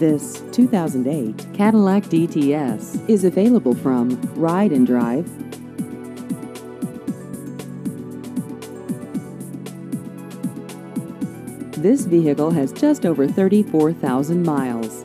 This 2008 Cadillac DTS is available from Ride N Drive. This vehicle has just over 34,000 miles.